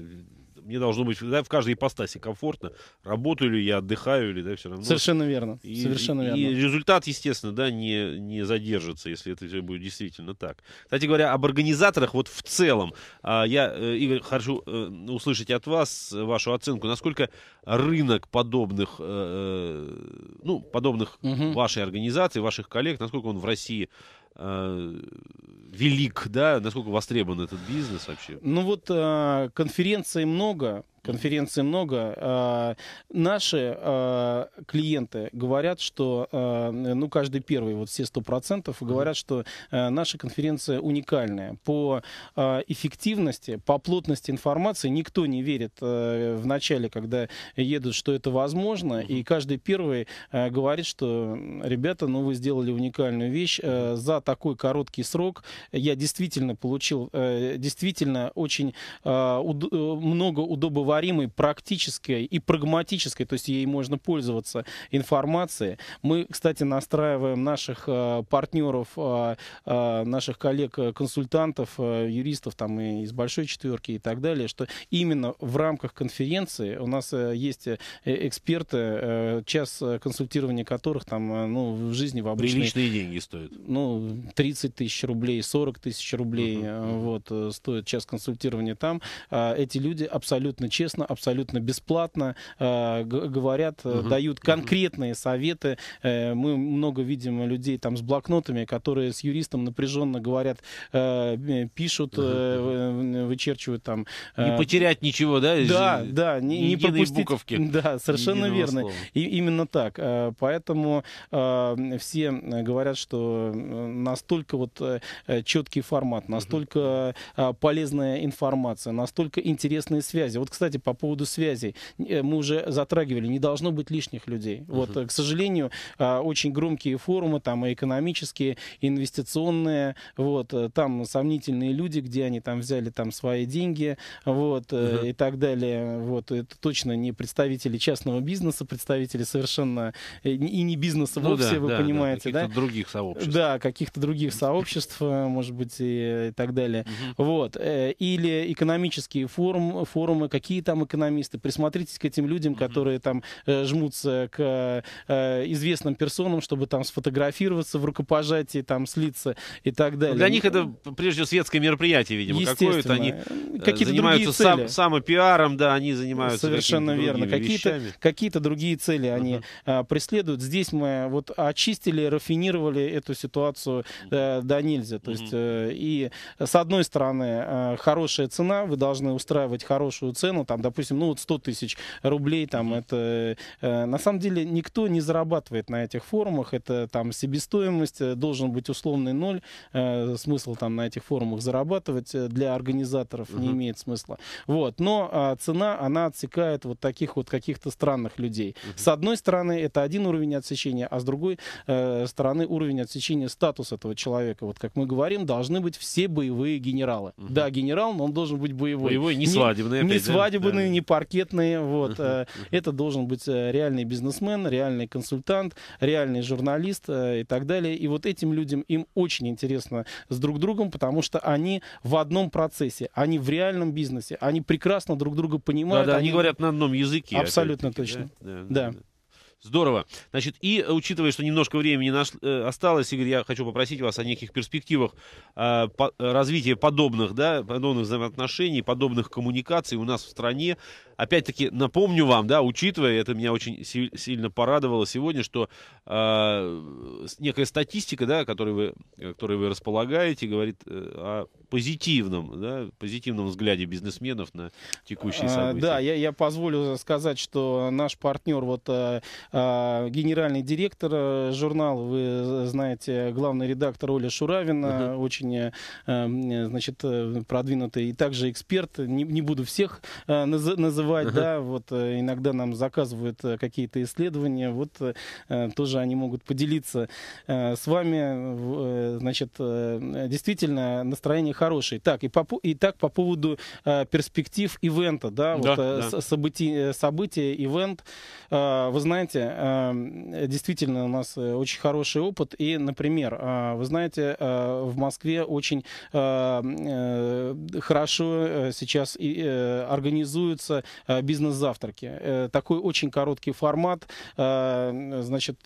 мне должно быть да, в каждой ипостаси комфортно. Работаю ли я, отдыхаю ли, да, все равно. Совершенно верно. И, Совершенно и- верно. и результат, естественно, да, не, не задержится, если это всё будет действительно так. Кстати говоря, об организаторах вот в целом. а, Я, э, Игорь, хочу э, услышать от вас вашу оценку, насколько рынок подобных, э, ну, подобных Мгм. вашей организации, ваших коллег, насколько он в России э, велик, да, насколько востребован этот бизнес вообще? Ну вот э, конференций много, конференций много. Э, наши э, клиенты говорят, что, э, ну каждый первый, вот все сто процентов говорят, что наша конференция уникальная по эффективности, по плотности информации. Никто не верит в начале, когда едут, что это возможно, и каждый первый говорит, что ребята, ну вы сделали уникальную вещь за такой короткий срок. Я действительно получил э, действительно очень э, много удобоваримых удовлетворимой практической и прагматической, то есть ей можно пользоваться информацией. Мы, кстати, настраиваем наших э, партнеров, э, э, наших коллег-консультантов, юристов там и из большой четверки и так далее, что именно в рамках конференции у нас есть эксперты, час консультирования которых там, ну, в жизни в обычной... Приличные деньги стоят. Ну, 30 тысяч рублей, 40 тысяч рублей мгм. вот стоит час консультирования там. А Эти люди абсолютно честно, абсолютно бесплатно э, говорят, Мгм, дают конкретные советы. Э, Мы много видим людей там с блокнотами, которые с юристом напряженно говорят, э, пишут, э, вычерчивают там. Не потерять ничего, да? Да, да, не, не пропустить. буковки, Да, совершенно верно. слова. И именно так. Поэтому э, все говорят, что настолько вот четкий формат, настолько э, полезная информация, настолько интересные связи. Вот, кстати, по поводу связей. э, Мы уже затрагивали, не должно быть лишних людей. Вот, э, к сожалению, э, очень громкие форумы, там и экономические, и инвестиционные, вот, э, там сомнительные люди, где они там взяли там свои деньги, вот, Мгм. и так далее. Вот, это точно не представители частного бизнеса, представители совершенно и не бизнеса Ну вовсе, да, вы да, да, понимаете, да? каких-то других сообществ. Да, каких-то других сообществ, может быть, и, и так далее. Мгм. Вот. Или экономические форум, форумы, какие там экономисты. Присмотритесь к этим людям, которые там э, жмутся к э, известным персонам, чтобы там сфотографироваться в рукопожатии, там слиться и так далее. Ну, Для них это прежде всего светское мероприятие, видимо, какое-то. Они э, Какие-то занимаются другие цели. сам, самопиаром, да, они занимаются Совершенно верно. Какие-то, какие-то другие цели они а, преследуют. Здесь мы вот очистили, рафинировали эту ситуацию э, до нельзя. То есть, э, и с одной стороны, э, хорошая цена, вы должны устраивать хорошую цену, там, допустим, ну вот 100 тысяч рублей, там, это, э, на самом деле, никто не зарабатывает на этих форумах, это там себестоимость, э, должен быть условный ноль, э, смысл там на этих форумах зарабатывать для организаторов не имеет смысла. Вот, но а, цена, она отсекает вот таких вот каких-то странных людей. С одной стороны, это один уровень отсечения, а с другой э, стороны, уровень отсечения статус этого человека. Вот как мы говорим, должны быть все боевые генералы. Да, генерал, но он должен быть боевой. Боевой, не свадебный, Не опять, да? свадебный, Да. не паркетный. Вот. Э, Это должен быть э, реальный бизнесмен, реальный консультант, реальный журналист э, и так далее. И вот этим людям им очень интересно с друг другом, потому что они в одном процессе, они в реальном бизнесе, они прекрасно друг друга Да, понимают. да, они говорят на одном языке. Абсолютно точно. Да, Да. Здорово. Значит, и э, учитывая, что немножко времени наш, э, осталось, Игорь, я хочу попросить вас о неких перспективах э, по- развития подобных, да, подобных взаимоотношений, подобных коммуникаций у нас в стране. Опять-таки, напомню вам, да, учитывая, это меня очень си- сильно порадовало сегодня, что э, некая статистика, да, которой вы, э, которой вы располагаете, говорит э, о позитивном, да, позитивном взгляде бизнесменов на текущие А, события. Да, я, я позволю сказать, что наш партнер, вот э, генеральный директор э, журнала, вы знаете, главный редактор Оля Шуравина, очень, э, э, значит, э, продвинутый и также эксперт. Не, не буду всех э, наз- называть, Ага. да, вот э, иногда нам заказывают э, какие-то исследования, вот э, тоже они могут поделиться э, с вами, э, значит, э, действительно настроение хорошее. Так, и, по, и так по поводу э, перспектив ивента, да, вот Да, э, да. событий- э, события, ивент. Э, Вы знаете, э, действительно у нас э, очень хороший опыт. И, например, э, вы знаете, э, в Москве очень э, э, хорошо сейчас организуются бизнес-завтраки. Такой очень короткий формат. Э, Значит,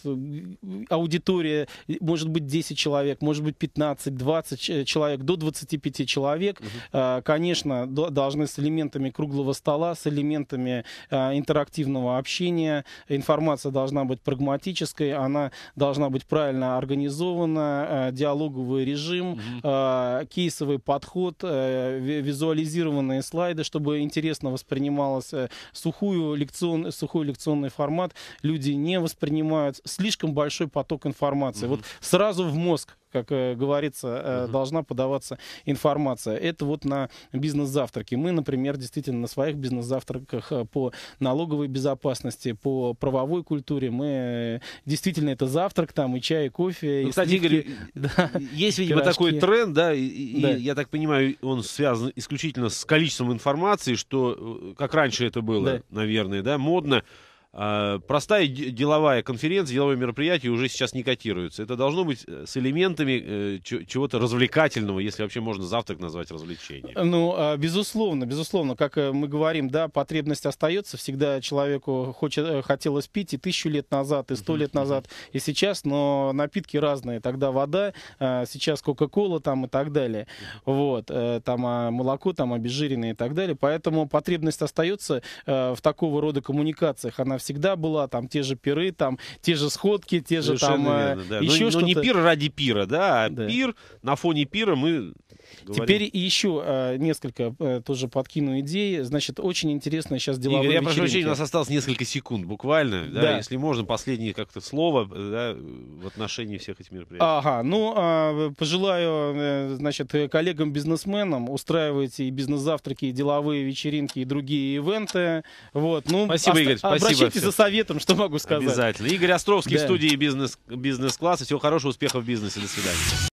аудитория может быть 10 человек, может быть 15, 20 ч- человек, до 25 человек. Э, Конечно, до- должны с элементами круглого стола, с элементами интерактивного общения. Информация должна быть прагматической, она должна быть правильно организована, э, диалоговый режим, э, кейсовый подход, э, ви- визуализированные слайды, чтобы интересно воспринималось сухую лекцион, сухой лекционный формат. Люди не воспринимают слишком большой поток информации. Мгм. Вот сразу в мозг как э, говорится, Мгм. должна подаваться информация. Это вот на бизнес-завтраке. Мы, например, действительно на своих бизнес-завтраках э, по налоговой безопасности, по правовой культуре, мы действительно это завтрак, там и чай, и кофе, Ну, и кстати, сливки. Игорь, Да. есть, видимо, пирожки. такой тренд, да, и, Да. и я так понимаю, он связан исключительно с количеством информации, что, как раньше это было, Да. наверное, да, модно. А, простая де- деловая конференция, деловое мероприятие уже сейчас не котируется. Это должно быть э, с элементами э, чего-то развлекательного, если вообще можно завтрак назвать развлечением. Ну, а, безусловно, безусловно, как э, мы говорим, да, потребность остается. Всегда человеку хочет, э, хотелось пить и тысячу лет назад, и сто лет назад, и сейчас, но напитки разные. Тогда вода, сейчас Кока-Кола там и так далее. Вот, э, там а, молоко, там обезжиренное и так далее. Поэтому потребность остается э, в такого рода коммуникациях. Она всегда была, там те же пиры, там те же сходки, те же там Совершенно э, верно, да. Еще что-то. не пир ради пира, да, а Да. пир, на фоне пира мы говорим. Теперь еще э, несколько э, тоже подкину идей. Значит, очень интересно сейчас деловые Игорь, я прошу прощения, у нас осталось несколько секунд буквально. Да, Да. Если можно, последнее как-то слово э, да, в отношении всех этих мероприятий. Ага, ну, а, пожелаю, э, значит, э, коллегам-бизнесменам устраивайте и бизнес-завтраки, и деловые вечеринки, и другие ивенты. Вот, ну, Спасибо, Игорь, спасибо. Обращайтесь за советом, что могу сказать. Обязательно. Игорь Островский в Да. студии бизнес, бизнес-класса. Всего хорошего, успехов в бизнесе. До свидания.